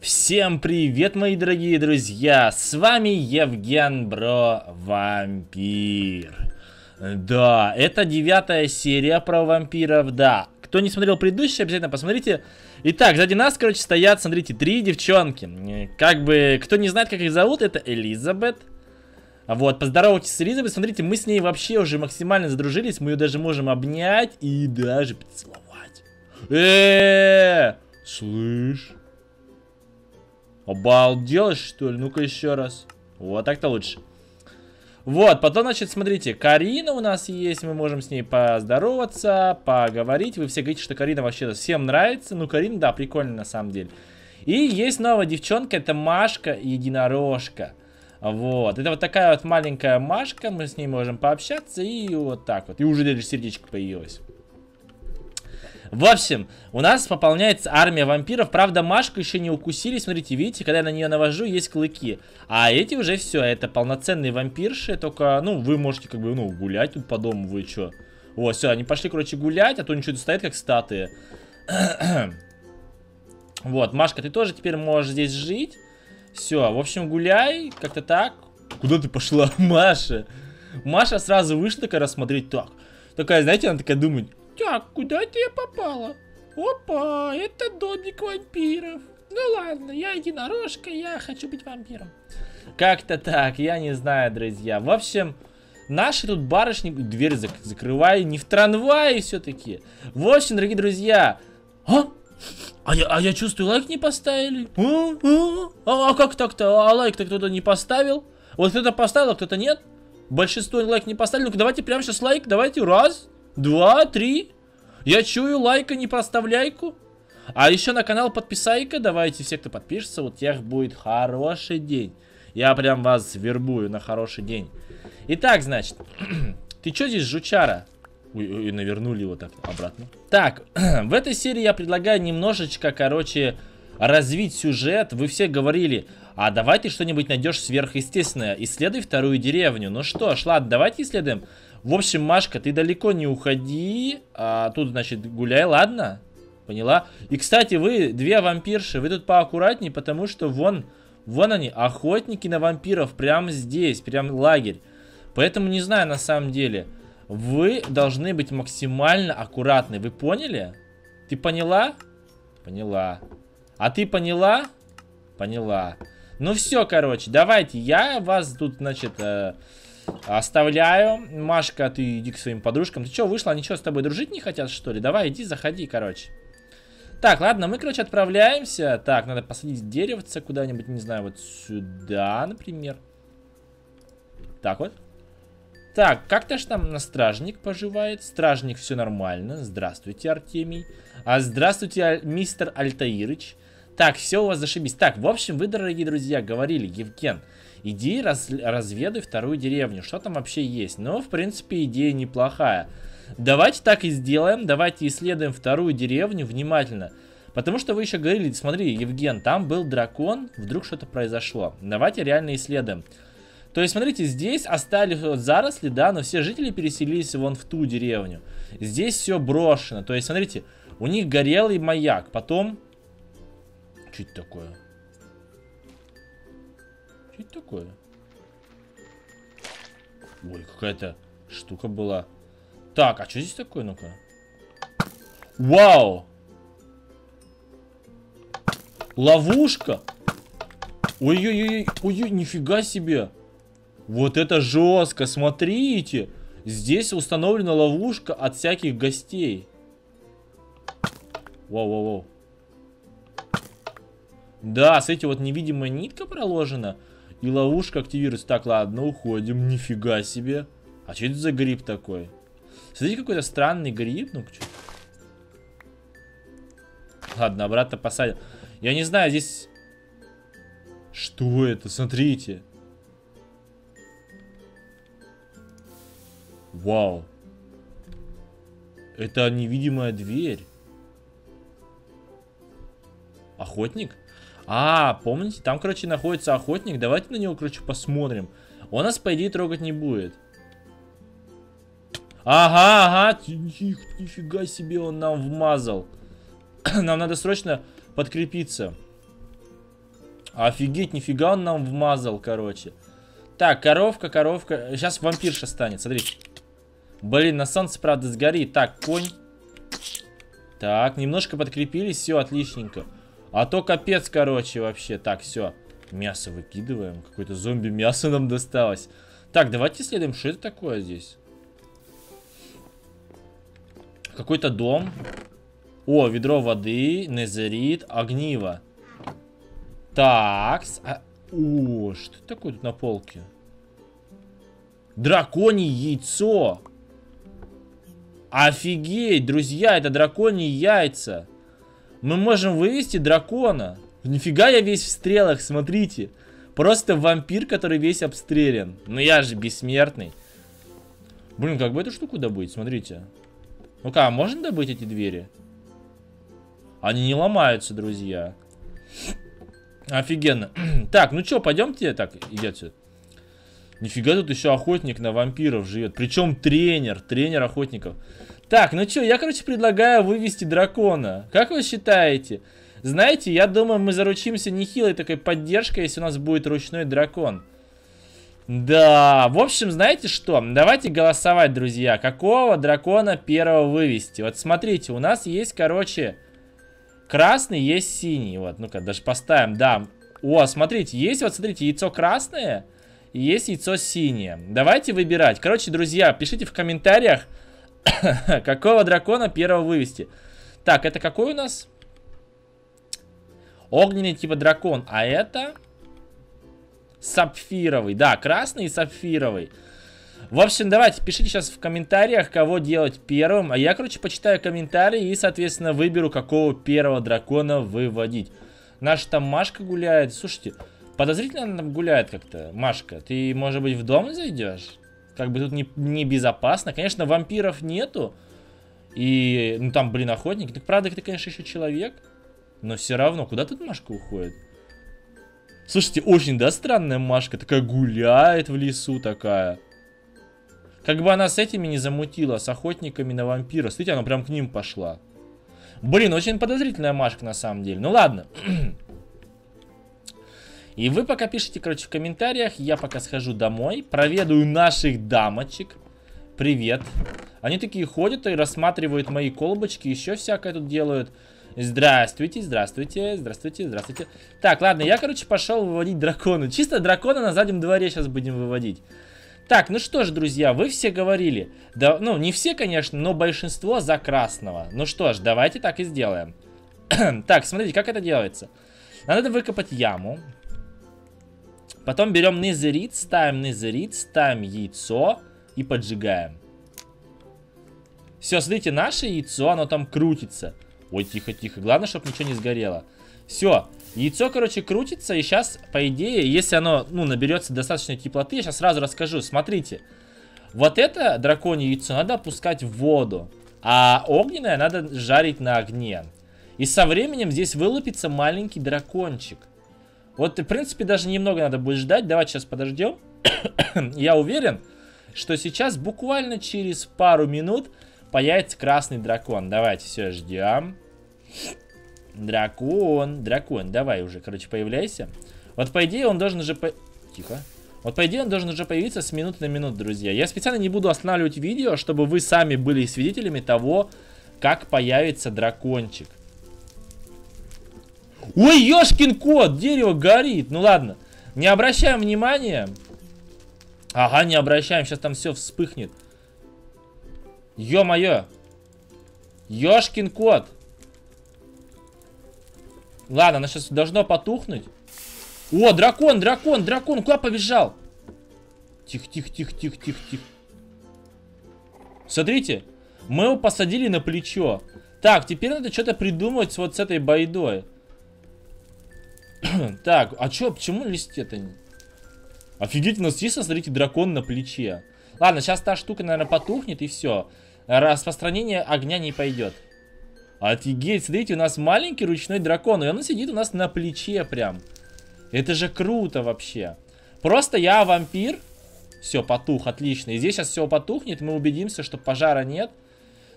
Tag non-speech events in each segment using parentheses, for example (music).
Всем привет, мои дорогие друзья! С вами Евген Бро Вампир. Да, это девятая серия про вампиров, да. Кто не смотрел предыдущий, обязательно посмотрите. Итак, сзади нас, короче, стоят, смотрите, три девчонки. Как бы, кто не знает, как их зовут, это Элизабет. Вот, поздоровайтесь с Элизабет. Смотрите, мы с ней вообще уже максимально задружились. Мы ее даже можем обнять и даже поцеловать. Эээ, слышь? Обалделась, что ли? Ну-ка еще раз. Вот так-то лучше. Вот, потом, значит, смотрите, Карина у нас есть, мы можем с ней поздороваться, поговорить. Вы все говорите, что Карина вообще всем нравится. Ну, Карина, да, прикольно на самом деле. И есть новая девчонка, это Машка Единорожка. Вот, это вот такая вот маленькая Машка, мы с ней можем пообщаться и вот так вот. И уже даже сердечко появилось. В общем, у нас пополняется армия вампиров. Правда, Машку еще не укусили. Смотрите, видите, когда я на нее навожу, есть клыки. А эти уже все, это полноценные вампирши. Только, ну, вы можете как бы, ну, гулять тут по дому, вы что? Вот, все, они пошли, короче, гулять, а то они что-то стоят как статуи. (clears throat) вот, Машка, ты тоже теперь можешь здесь жить. Все, в общем, гуляй, как-то так. Куда ты пошла, (laughs) Маша? Маша сразу вышла такая рассмотреть так. Такая, знаете, она такая думает, так, куда я попала? Опа, это домик вампиров. Ну ладно, я единорожка, я хочу быть вампиром. Как-то так, я не знаю, друзья. В общем, наши тут барышни... Дверь зак закрывай, не в трамвае все-таки. В общем, дорогие друзья... А? А я, а я чувствую, лайк не поставили. А, а, а, а как так-то? А лайк-то кто-то не поставил? Вот кто-то поставил, а кто-то нет? Большинство лайк не поставили. Ну-ка, давайте прямо сейчас лайк. Давайте. Раз, два, три. Я чую лайка, не проставляйку. А еще на канал подписайка. Давайте все, кто подпишется, вот тех будет хороший день. Я прям вас вербую на хороший день. Итак, значит. (clears throat) Ты что здесь, жучара? Ой, навернули его так обратно. Так, (clears throat) в этой серии я предлагаю немножечко, короче, развить сюжет. Вы все говорили, а давай ты что-нибудь найдешь сверхъестественное. Исследуй вторую деревню. Ну что ж, ладно, давайте исследуем. В общем, Машка, ты далеко не уходи. А тут, значит, гуляй, ладно? Поняла? И, кстати, вы, две вампирши, вы тут поаккуратнее, потому что вон, вон они, охотники на вампиров, прямо здесь, прям лагерь. Поэтому не знаю на самом деле. Вы должны быть максимально аккуратны. Вы поняли? Ты поняла? Поняла. А ты поняла? Поняла. Ну все, короче, давайте. Я вас тут, значит, э, оставляю. Машка, ты иди к своим подружкам. Ты что, вышла? Они что, с тобой дружить не хотят, что ли? Давай, иди, заходи, короче. Так, ладно, мы, короче, отправляемся. Так, надо посадить деревце куда-нибудь, не знаю, вот сюда, например. Так вот. Так, как-то ж там на стражник поживает. Стражник, все нормально. Здравствуйте, Артемий. А здравствуйте, мистер Альтаирыч. Так, все у вас зашибись. Так, в общем, вы, дорогие друзья, говорили, Евген, иди раз, разведай вторую деревню. Что там вообще есть? Ну, в принципе, идея неплохая. Давайте так и сделаем. Давайте исследуем вторую деревню внимательно. Потому что вы еще говорили, смотри, Евген, там был дракон, вдруг что-то произошло. Давайте реально исследуем. То есть, смотрите, здесь вот заросли, да, но все жители переселились вон в ту деревню. Здесь все брошено. То есть, смотрите, у них горелый маяк. Потом... Что это такое? Что это такое? Ой, какая-то штука была. Так, а что здесь такое, ну-ка? Вау! Ловушка! Ой-ой-ой, ой-ой, нифига себе! Вот это жестко, смотрите. Здесь установлена ловушка от всяких гостей. Воу-воу-воу. Да, с эти вот невидимая нитка проложена. И ловушка активируется. Так, ладно, уходим. Нифига себе. А что это за гриб такой? Смотрите, какой-то странный гриб. ну что? Ладно, обратно посадим. Я не знаю, здесь... Что это? Смотрите. Вау. Это невидимая дверь. Охотник? А, помните, там, короче, находится охотник. Давайте на него, короче, посмотрим. Он нас, по идее, трогать не будет. Ага, ага. Нифига себе он нам вмазал. (clears throat) Нам надо срочно подкрепиться. Офигеть, нифига он нам вмазал, короче. Так, коровка, коровка. Сейчас вампирша станет, смотрите. Блин, на солнце, правда, сгорит. Так, конь. Так, немножко подкрепились, все, отличненько. А то капец, короче, вообще. Так, все. Мясо выкидываем. Какое-то зомби мясо нам досталось. Так, давайте исследуем, что это такое здесь. Какой-то дом. О, ведро воды, незерит, огниво. Так. А... О, что такое тут на полке? Драконье яйцо. Офигеть, друзья, это драконьи яйца. Мы можем вывести дракона. Нифига я весь в стрелах, смотрите. Просто вампир, который весь обстрелян. Ну я же бессмертный. Блин, как бы эту штуку добыть, смотрите. Ну-ка, а можно добыть эти двери? Они не ломаются, друзья. Офигенно. (clears throat) так, ну что, пойдемте. Так, иди отсюда. Нифига тут еще охотник на вампиров живет. Причем тренер, тренер охотников. Так, ну что, я, короче, предлагаю вывести дракона. Как вы считаете? Знаете, я думаю, мы заручимся нехилой такой поддержкой, если у нас будет ручной дракон. Да, в общем, знаете что? Давайте голосовать, друзья. Какого дракона первого вывести? Вот смотрите, у нас есть, короче, красный, есть синий. Вот, ну-ка, даже поставим, да. О, смотрите, есть вот, смотрите, яйцо красное есть яйцо синее. Давайте выбирать. Короче, друзья, пишите в комментариях, (coughs) какого дракона первого вывести. Так, это какой у нас? Огненный типа дракон. А это... Сапфировый. Да, красный и сапфировый. В общем, давайте, пишите сейчас в комментариях, кого делать первым. А я, короче, почитаю комментарии и, соответственно, выберу, какого первого дракона выводить. Наша там Машка гуляет. Слушайте, подозрительно она там гуляет как-то. Машка, ты, может быть, в дом зайдешь? Как бы тут не, не безопасно. Конечно, вампиров нету. И, ну там, блин, охотники. Так правда, ты, конечно, еще человек. Но все равно, куда тут Машка уходит? Слушайте, очень, да, странная Машка. Такая гуляет в лесу такая. Как бы она с этими не замутила, с охотниками на вампира. Смотрите, она прям к ним пошла. Блин, очень подозрительная Машка на самом деле. Ну ладно. (clears throat) И вы пока пишите, короче, в комментариях. Я пока схожу домой, проведаю наших дамочек. Привет. Они такие ходят и рассматривают мои колбочки, еще всякое тут делают. Здравствуйте, здравствуйте, здравствуйте, здравствуйте. Так, ладно, я, короче, пошел выводить дракона. Чисто дракона на заднем дворе сейчас будем выводить. Так, ну что ж, друзья, вы все говорили. Да, ну, не все, конечно, но большинство за красного. Ну что ж, давайте так и сделаем. (clears throat) так, смотрите, как это делается. Надо выкопать яму. Потом берем незерит, ставим незерит, ставим яйцо и поджигаем. Все, смотрите, наше яйцо, оно там крутится. Ой, тихо-тихо. Главное, чтобы ничего не сгорело. Все. Яйцо, короче, крутится. И сейчас, по идее, если оно, ну, наберется достаточной теплоты, я сейчас сразу расскажу. Смотрите. Вот это драконье яйцо надо опускать в воду. А огненное надо жарить на огне. И со временем здесь вылупится маленький дракончик. Вот, в принципе, даже немного надо будет ждать. Давайте сейчас подождем. (coughs) я уверен, что сейчас буквально через пару минут появится красный дракон. Давайте, все, ждем. Дракон, дракон, давай уже, короче, появляйся. Вот, по идее, он должен уже... По... Тихо. Вот, по идее, он должен уже появиться с минуты на минуту, друзья. Я специально не буду останавливать видео, чтобы вы сами были свидетелями того, как появится дракончик. Ой, ёшкин кот, дерево горит. Ну ладно, не обращаем внимания. Ага, не обращаем, сейчас там все вспыхнет. Ё-моё. Ёшкин кот. Ладно, оно сейчас должно потухнуть. О, дракон, дракон, дракон. Куда побежал? Тихо, тихо, тихо, тихо, тихо, тихо. Смотрите. Мы его посадили на плечо. Так, теперь надо что-то придумать вот с этой байдой. (clears throat) так, а чё, почему листья-то? Офигеть, у нас есть, смотрите, дракон на плече. Ладно, сейчас та штука, наверное, потухнет и все распространение огня не пойдет. Офигеть, смотрите, у нас маленький ручной дракон, и он сидит у нас на плече прям. Это же круто вообще. Просто я вампир. Все, потух, отлично. И здесь сейчас все потухнет, мы убедимся, что пожара нет.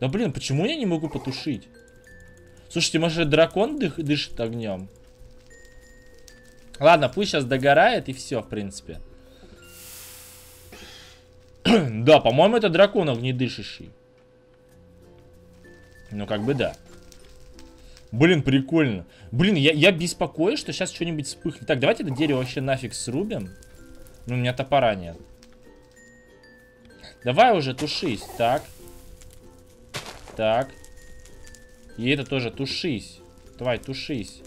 Да блин, почему я не могу потушить? Слушайте, может дракон дых, дышит огнем? Ладно, пусть сейчас догорает и все, в принципе. (clears throat) да, по-моему, это дракон огнедышащий. Ну, как бы да. Блин, прикольно. Блин, я, я беспокоюсь, что сейчас что-нибудь вспыхнет. Так, давайте это дерево вообще нафиг срубим. Ну, у меня топора нет. Давай уже тушись. Так. Так. И это тоже тушись. Давай, тушись.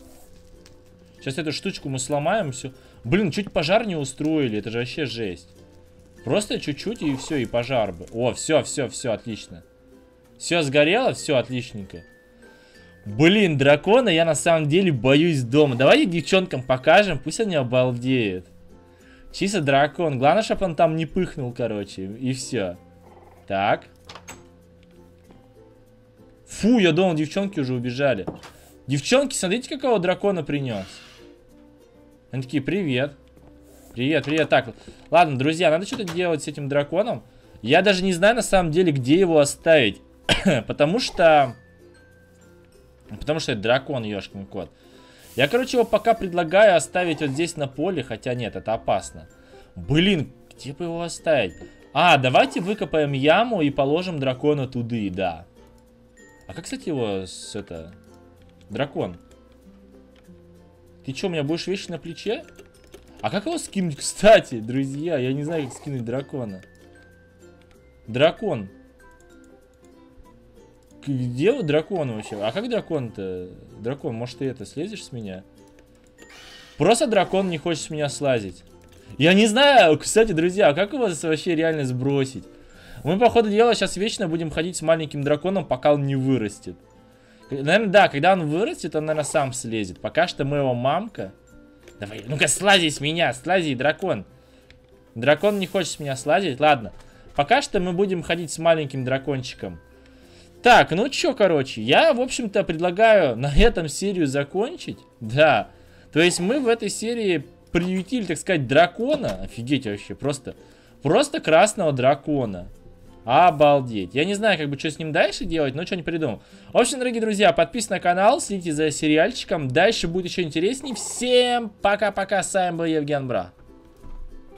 Сейчас эту штучку мы сломаем, все. Блин, чуть пожар не устроили, это же вообще жесть. Просто чуть-чуть и все, и пожар бы. О, все, все, все, отлично. Все сгорело, все отличненько. Блин, дракона я на самом деле боюсь дома. Давайте девчонкам покажем, пусть они обалдеют. Чисто дракон. Главное, чтобы он там не пыхнул, короче. И все. Так. Фу, я думал, девчонки уже убежали. Девчонки, смотрите, какого дракона принес. Они такие, привет. Привет, привет. Так, ладно, друзья, надо что-то делать с этим драконом. Я даже не знаю, на самом деле, где его оставить. (coughs) Потому что... Потому что это дракон, ешкин кот. Я, короче, его пока предлагаю оставить вот здесь на поле, хотя нет, это опасно. Блин, где бы его оставить? А, давайте выкопаем яму и положим дракона туды, да. А как, кстати, его с это... Дракон. Ты что, у меня будешь вещи на плече? А как его скинуть, кстати, друзья? Я не знаю, как скинуть дракона. Дракон. Где вот дракон вообще? А как дракон-то? Дракон, может ты это слезешь с меня? Просто дракон не хочет с меня слазить. Я не знаю, кстати, друзья, а как его вообще реально сбросить? Мы, по ходу дела, сейчас вечно будем ходить с маленьким драконом, пока он не вырастет. Наверное, да, когда он вырастет, он, наверное, сам слезет. Пока что мы его мамка. Давай, ну-ка, слази с меня, слази, дракон. Дракон не хочет с меня слазить, ладно. Пока что мы будем ходить с маленьким дракончиком. Так, ну чё, короче, я, в общем-то, предлагаю (laughs) на этом серию закончить. Да, то есть мы в этой серии приютили, так сказать, дракона. Офигеть вообще, просто, просто красного дракона. Обалдеть. Я не знаю, как бы, что с ним дальше делать, но что не придумал. В общем, дорогие друзья, подписывайтесь на канал, следите за сериальчиком. Дальше будет еще интереснее. Всем пока-пока, с вами был Евген Бра.